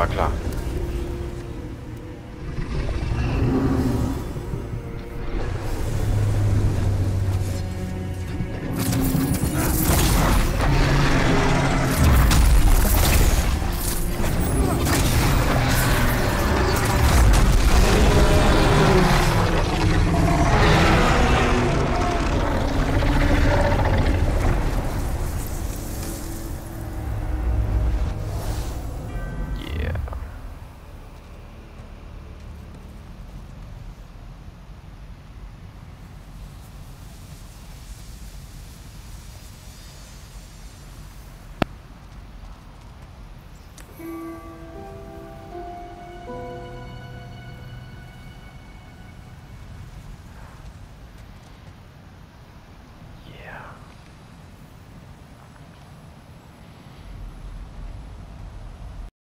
war klar.